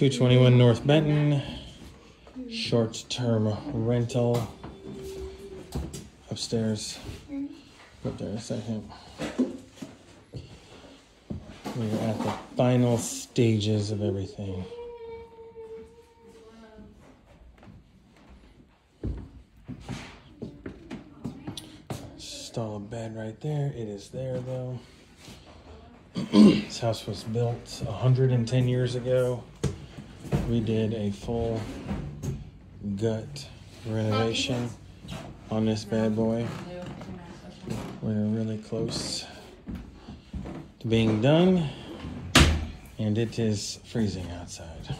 221 North Benton. Short term rental. Upstairs. Up there a second. We're at the final stages of everything. Install a bed right there. It is there though. this house was built 110 years ago. We did a full gut renovation on this bad boy. We're really close to being done, and it is freezing outside.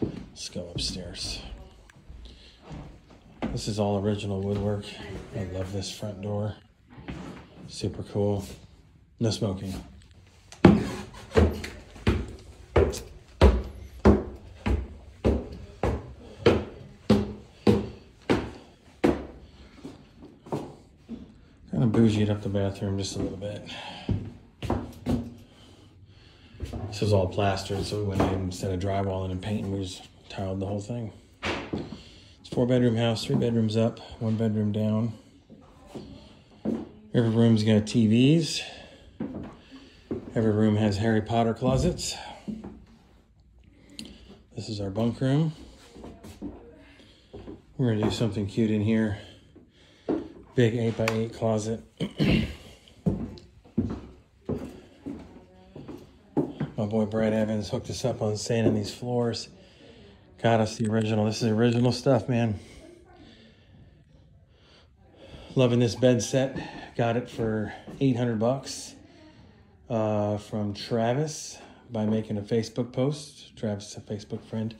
Let's go upstairs. This is all original woodwork. I love this front door. Super cool. No smoking. Kind of bougied up the bathroom just a little bit. This was all plastered, so we went in instead of drywalling and painting, we just tiled the whole thing. It's four bedroom house, three bedrooms up, one bedroom down. Every room's got TVs. Every room has Harry Potter closets. This is our bunk room. We're gonna do something cute in here. Big 8 by 8 closet. My boy Brad Evans hooked us up on sanding these floors. Got us the original. This is original stuff, man. Loving this bed set. Got it for 800 bucks uh, from Travis by making a Facebook post. Travis is a Facebook friend.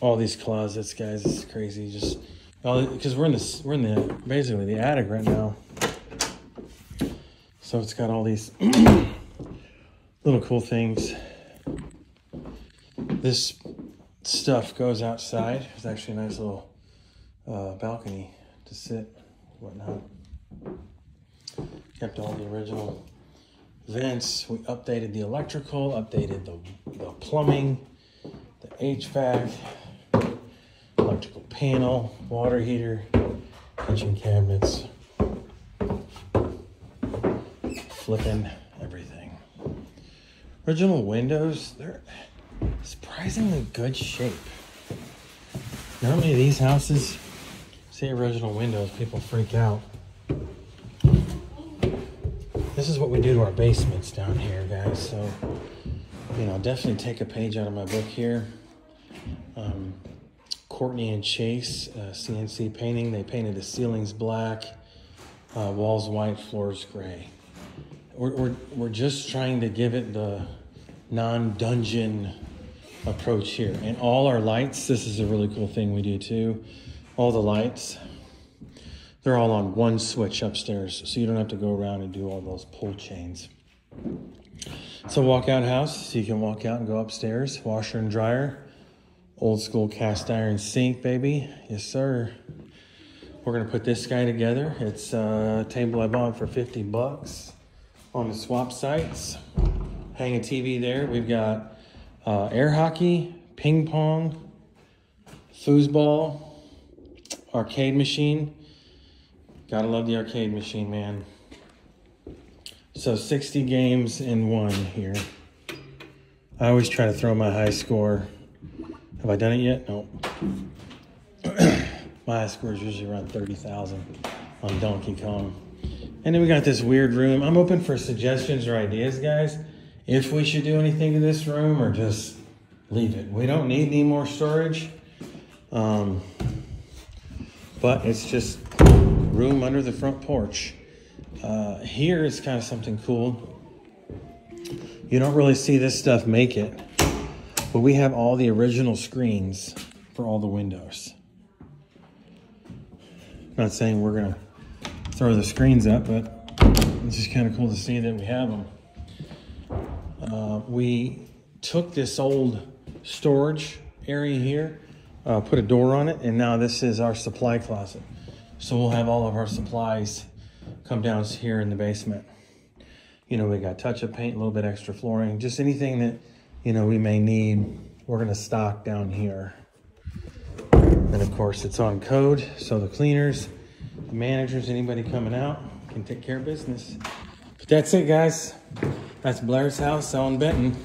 All these closets, guys, it's crazy. Just because we're in this, we're in the basically the attic right now. So it's got all these little cool things. This stuff goes outside. It's actually a nice little uh, balcony to sit, whatnot. Kept all the original vents. We updated the electrical, updated the, the plumbing, the HVAC, electrical panel, water heater, kitchen cabinets, flipping everything. Original windows, they're surprisingly good shape. Normally these houses, see original windows, people freak out. This is what we do to our basements down here, guys. So, you know, definitely take a page out of my book here. Um, Courtney and Chase, uh, CNC painting. They painted the ceilings black, uh, walls white, floors gray. We're, we're, we're just trying to give it the non dungeon approach here. And all our lights, this is a really cool thing we do too. All the lights, they're all on one switch upstairs, so you don't have to go around and do all those pull chains. It's a walkout house, so you can walk out and go upstairs, washer and dryer. Old school cast iron sink, baby. Yes, sir. We're gonna put this guy together. It's a table I bought for 50 bucks on the swap sites. Hang a TV there. We've got uh, air hockey, ping pong, foosball, arcade machine. Gotta love the arcade machine, man. So 60 games in one here. I always try to throw my high score have I done it yet? No. My score is usually around 30,000 on Donkey Kong. And then we got this weird room. I'm open for suggestions or ideas, guys. If we should do anything to this room or just leave it. We don't need any more storage. Um, but it's just room under the front porch. Uh, here is kind of something cool. You don't really see this stuff make it. But we have all the original screens for all the windows. Not saying we're gonna throw the screens up, but it's just kind of cool to see that we have them. Uh, we took this old storage area here, uh, put a door on it, and now this is our supply closet. So we'll have all of our supplies come down here in the basement. You know, we got touch-up paint, a little bit extra flooring, just anything that, you know, we may need, we're gonna stock down here. And of course, it's on code, so the cleaners, the managers, anybody coming out can take care of business. But that's it, guys. That's Blair's house on Benton.